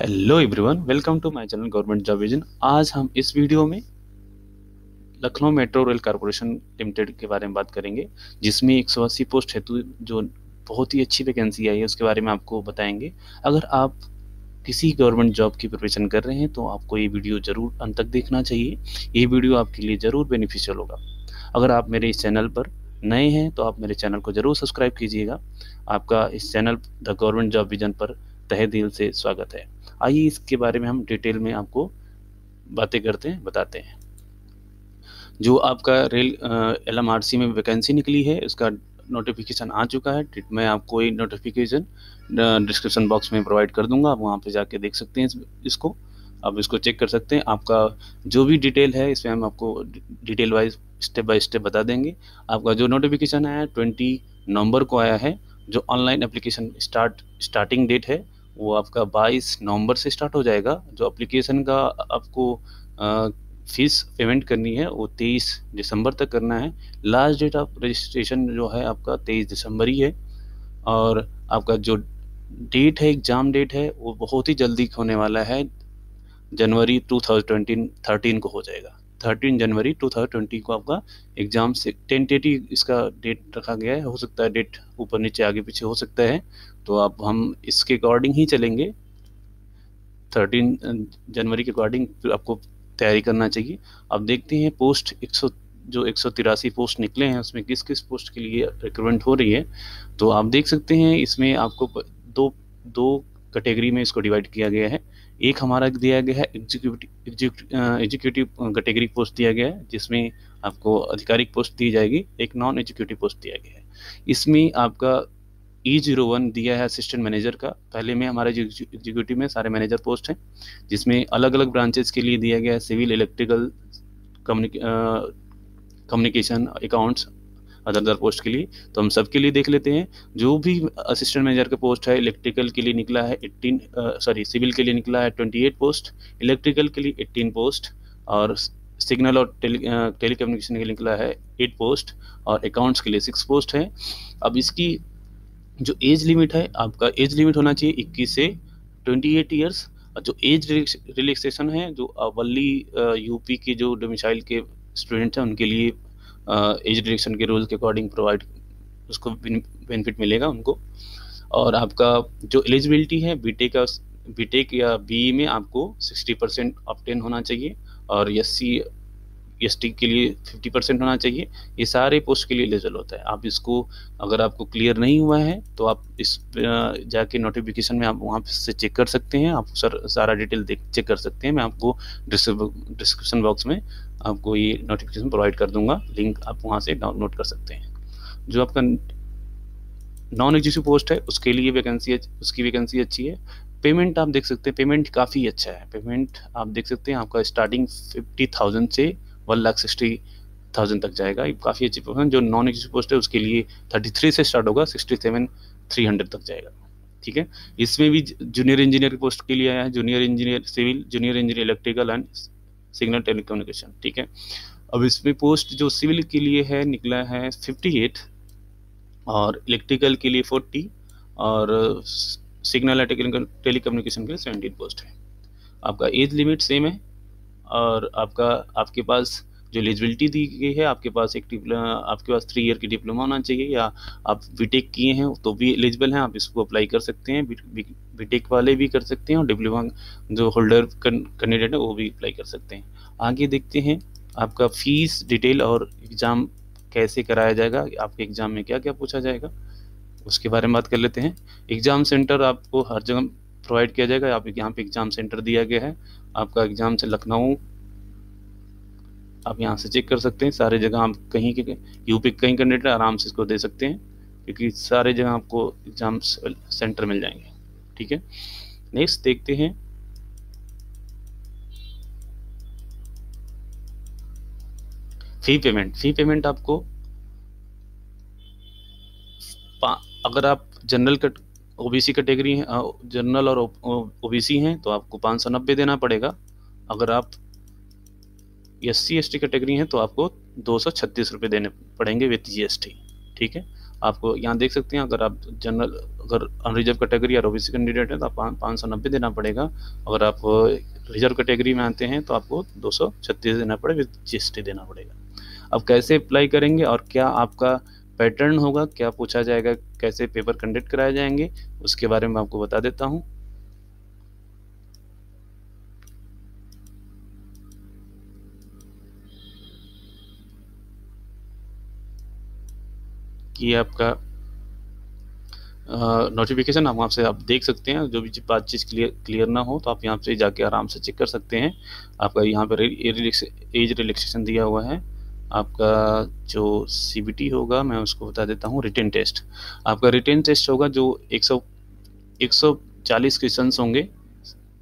Hello everyone welcome to my channel government job vision आज हम इस वीडियो में Lucknow metro rail corporation limited के बारे में बात करेंगे, जिसमें एक सौ अस्सी पोस्ट हेतु जो बहुत ही अच्छी वैकेंसी आई है, उसके बारे में आपको बताएँगे। अगर आप किसी गवर्नमेंट जॉब की प्रिपरेशन कर रहे हैं तो आपको ये वीडियो ज़रूर अंत तक देखना चाहिए। ये वीडियो आपके लिए ज़रूर बेनिफिशियल होगा। अगर आप मेरे इस चैनल पर नए हैं तो आप मेरे चैनल को ज़रूर सब्सक्राइब कीजिएगा। आपका इस channel the government job vision पर तहे दिल से स्वागत है। आइए इसके बारे में हम डिटेल में आपको बातें करते हैं, बताते हैं। जो आपका rail L M R C में वैकेंसी निकली है, उसका नोटिफिकेशन आ चुका है। मैं आपको ये नोटिफिकेशन डिस्क्रिप्शन बॉक्स में प्रोवाइड कर दूँगा। आप वहाँ पे जाके देख सकते हैं इसको। आप इसको चेक कर सकते हैं। आपका जो भी डिटेल है, इसमें हम आपको detail wise step by step बता देंगे। आपका जो नोटिफिकेशन आया है ट्वेंटी नवंबर को आया है, जो online application start starting date है वो आपका 22 नवंबर से स्टार्ट हो जाएगा। जो एप्लीकेशन का आपको फ़ीस पेमेंट करनी है, वो 23 दिसंबर तक करना है। लास्ट डेट ऑफ़ रजिस्ट्रेशन जो है आपका 23 दिसंबर ही है। और आपका जो डेट है एग्ज़ाम डेट है, वो बहुत ही जल्दी होने वाला है। जनवरी 2013 को हो जाएगा। 13 जनवरी 2020 को आपका एग्ज़ाम से टेंटेटिव इसका डेट रखा गया है। हो सकता है डेट ऊपर नीचे आगे पीछे हो सकता है। तो अब हम इसके अकॉर्डिंग ही चलेंगे। 13 जनवरी के अकॉर्डिंग आपको तैयारी करना चाहिए। अब देखते हैं पोस्ट एक सौ, जो एक सौ तिरासी पोस्ट निकले हैं, उसमें किस किस पोस्ट के लिए रिक्रूटमेंट हो रही है। तो आप देख सकते हैं, इसमें आपको दो दो कैटेगरी में इसको डिवाइड किया गया है। एक हमारा दिया गया है एग्जीक्यूटिव एग्जीक्यूटिव कैटेगरी पोस्ट दिया गया है, जिसमें आपको आधिकारिक पोस्ट दी जाएगी, एक नॉन एग्जीक्यूटिव पोस्ट दिया गया है। इसमें आपका ई ज़ीरो वन दिया है असिस्टेंट मैनेजर का। पहले में हमारे एग्जीक्यूटिव में सारे मैनेजर पोस्ट हैं, जिसमें अलग अलग ब्रांचेस के लिए दिया गया है civil electrical communication accounts other other post के लिए तो हम सबके लिए देख लेते हैं। जो भी असिस्टेंट मैनेजर का पोस्ट है इलेक्ट्रिकल के लिए निकला है एट्टीन सॉरी सिविल के लिए निकला है ट्वेंटी एट पोस्ट इलेक्ट्रिकल के लिए एट्टीन पोस्ट और सिग्नल और टेली टेलीकम्युनिकेशन के लिए निकला है एट पोस्ट और अकाउंट्स के लिए सिक्स पोस्ट है। अब इसकी जो एज लिमिट है, आपका एज लिमिट होना चाहिए इक्कीस से ट्वेंटी एट ईयर्स जो एज रिलैक्सेशन है, जो वल्ली यूपी के जो डोमिसाइल के स्टूडेंट हैं, उनके लिए एज रिलेक्शन के रूल्स के अकॉर्डिंग प्रोवाइड उसको बेनिफिट मिलेगा उनको। और आपका जो एलिजिबिलिटी है बीटेक का बीटेक या बी में आपको 60 परसेंट ऑप्टेन होना चाहिए और एस सी एस टी के लिए 50 परसेंट होना चाहिए। ये सारे पोस्ट के लिए एलिजिबल होता है। आप इसको, अगर आपको क्लियर नहीं हुआ है तो आप इस जाके नोटिफिकेशन में आप वहाँ से चेक कर सकते हैं। आप सर, सारा डिटेल देख चेक कर सकते हैं। मैं आपको डिस्क्रिप्शन बॉक्स में आपको ये नोटिफिकेशन प्रोवाइड कर दूँगा। लिंक आप वहाँ से डाउनलोड कर सकते हैं। जो आपका नॉन एग्जीक्यूटिव पोस्ट है, उसके लिए वैकेंसी उसकी वैकेंसी अच्छी है। पेमेंट आप देख सकते हैं पेमेंट काफ़ी अच्छा है। पेमेंट आप देख सकते हैं, आपका स्टार्टिंग फिफ्टी थाउज़ेंड से वन लाख सिक्सटी थाउज़ेंड तक जाएगा। ये काफ़ी अच्छी परफॉर्मेंस जो नॉन एग्जीक्यूटिव पोस्ट है, उसके लिए थर्टी थ्री से स्टार्ट होगा सिक्सटी सेवन थ्री हंड्रेड तक जाएगा। ठीक है? इसमें भी जूनियर इंजीनियर पोस्ट के लिए आया है। Junior engineer civil junior engineer electrical and signal telecommunication, ठीक है? अब इसमें पोस्ट जो सिविल के लिए है, निकला है 58 और इलेक्ट्रिकल के लिए 40 और सिग्नल टेलीकम्युनिकेशन के लिए 17 पोस्ट है। आपका एज लिमिट सेम है और आपका, आपके पास जो एलिजिबिलिटी दी गई है, आपके पास एक डिप्लोमा आपके पास थ्री ईयर की डिप्लोमा होना चाहिए या आप बीटेक किए हैं तो भी एलिजिबल हैं, आप इसको अप्लाई कर सकते हैं बीटेक वाले भी कर सकते हैं और डिप्लोमा जो होल्डर कैंडिडेट है, वो भी अप्लाई कर सकते हैं। आगे देखते हैं, आपका फ़ीस डिटेल और एग्ज़ाम कैसे कराया जाएगा, आपके एग्ज़ाम में क्या क्या पूछा जाएगा, उसके बारे में बात कर लेते हैं। एग्ज़ाम सेंटर आपको हर जगह प्रोवाइड किया जाएगा, आप यहाँ पे एग्ज़ाम सेंटर दिया गया है, आपका एग्ज़ाम से लखनऊ, आप यहाँ से चेक कर सकते हैं, सारे जगह आप कहीं के यूपी कहीं कैंडिडेट आराम से इसको दे सकते हैं, क्योंकि सारे जगह आपको एग्ज़ाम सेंटर मिल जाएँगे। ठीक है? नेक्स्ट देखते हैं। फ़ी पेमेंट फ़ी पेमेंट आपको अगर आप जनरल कट ओबीसी कैटेगरी हैं जनरल और ओबीसी हैं तो आपको पाँच सौ नब्बे देना पड़ेगा। अगर आप S C S T category हैं तो आपको दो सौ छत्तीस रुपये देने पड़ेंगे विथ जी एस टी ठीक है? आपको यहाँ देख सकते हैं, अगर आप जनरल अगर अनरिजर्व कैटेगरी या ओबीसी कैंडिडेट हैं तो आप पाँच सौ नब्बे देना पड़ेगा। अगर आप रिज़र्व कैटेगरी में आते हैं तो आपको दो सौ छत्तीस देना पड़ेगा विद जी देना पड़ेगा। अब कैसे अप्लाई करेंगे और क्या आपका पैटर्न होगा, क्या पूछा जाएगा, कैसे पेपर कंडक्ट कराए जाएँगे, उसके बारे में आपको बता देता हूँ। कि आपका नोटिफिकेशन आप वहाँ से आप देख सकते हैं। जो भी बात चीज़ क्लियर क्लियर ना हो तो आप यहाँ से जाके आराम से चेक कर सकते हैं। आपका यहाँ पर एज रिलैक्सेशन दिया हुआ है। आपका जो सीबीटी होगा, मैं उसको बता देता हूँ रिटर्न टेस्ट आपका रिटर्न टेस्ट होगा जो 100 140 क्वेश्चन होंगे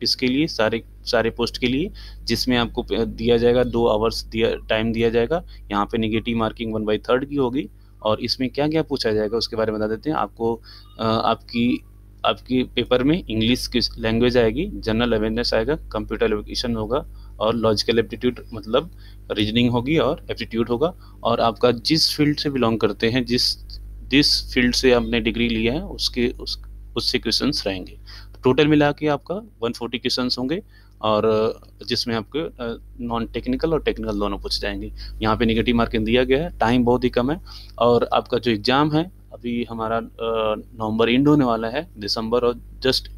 इसके लिए, सारे सारे पोस्ट के लिए, जिसमें आपको दिया जाएगा, दो आवर्स दिया टाइम दिया जाएगा। यहाँ पे negative marking one by third की होगी। और इसमें क्या क्या पूछा जाएगा उसके बारे में बता देते हैं। आपको आपकी आपकी पेपर में इंग्लिश की लैंग्वेज आएगी जनरल अवेयरनेस आएगा कंप्यूटर एप्लीकेशन होगा और लॉजिकल एप्टीट्यूड मतलब रीजनिंग होगी और एप्टीट्यूड होगा। और आपका जिस फ़ील्ड से बिलोंग करते हैं, जिस जिस फ़ील्ड से आपने डिग्री लिया है, उसके, उस, उससे क्वेश्चन रहेंगे। टोटल मिला के आपका 140 क्वेश्चन होंगे। और जिसमें आपके नॉन टेक्निकल और टेक्निकल दोनों पूछ जाएँगे। यहाँ पे निगेटिव मार्किंग दिया गया है टाइम बहुत ही कम है। और आपका जो एग्ज़ाम है, अभी हमारा नवंबर एंड होने वाला है, दिसंबर और जस्ट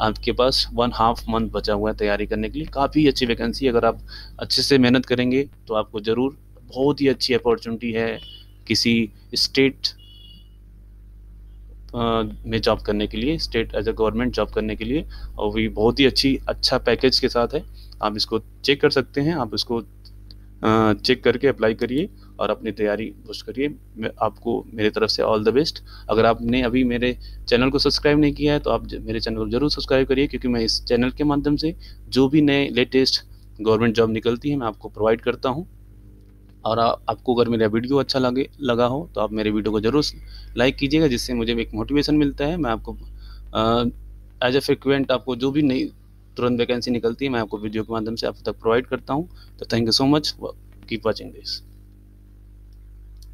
आपके पास वन हाफ़ मंथ बचा हुआ है तैयारी करने के लिए। काफ़ी अच्छी वैकेंसी अगर आप अच्छे से मेहनत करेंगे तो आपको ज़रूर बहुत ही अच्छी अपॉर्चुनिटी है किसी स्टेट में जॉब करने के लिए state as a government job करने के लिए, और भी बहुत ही अच्छी अच्छा पैकेज के साथ है। आप इसको चेक कर सकते हैं, आप इसको चेक करके अप्लाई करिए और अपनी तैयारी पुश करिए। आपको, मेरे तरफ़ से ऑल द बेस्ट अगर आपने अभी मेरे चैनल को सब्सक्राइब नहीं किया है तो आप मेरे चैनल को ज़रूर सब्सक्राइब करिए, क्योंकि मैं इस चैनल के माध्यम से जो भी नए लेटेस्ट गवर्नमेंट जॉब निकलती है, मैं आपको प्रोवाइड करता हूँ। और आ, आपको अगर मेरा वीडियो अच्छा लगे लगा हो तो आप मेरे वीडियो को ज़रूर लाइक कीजिएगा जिससे मुझे एक मोटिवेशन मिलता है। मैं आपको एज ए फ्रिक्वेंट आपको जो भी नई तुरंत वैकेंसी निकलती है मैं आपको वीडियो के माध्यम से आप तक प्रोवाइड करता हूँ। तो thank you so much keep watching this